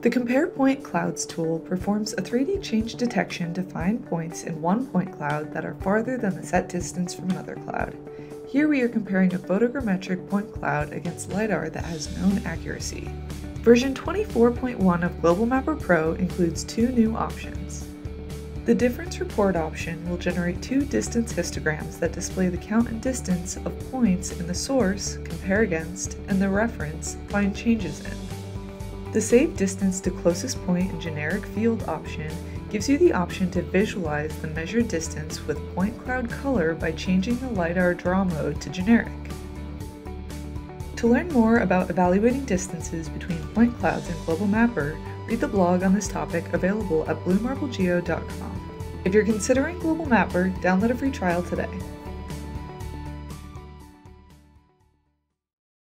The Compare Point Clouds tool performs a 3D change detection to find points in one point cloud that are farther than the set distance from another cloud. Here we are comparing a photogrammetric point cloud against LiDAR that has known accuracy. Version 24.1 of Global Mapper Pro includes two new options. The difference report option will generate two distance histograms that display the count and distance of points in the source, compare against, and the reference, find changes in. The Save Distance to Closest Point in Generic Field option gives you the option to visualize the measured distance with point cloud color by changing the LiDAR draw mode to generic. To learn more about evaluating distances between point clouds in Global Mapper, read the blog on this topic available at bluemarblegeo.com. If you're considering Global Mapper, download a free trial today.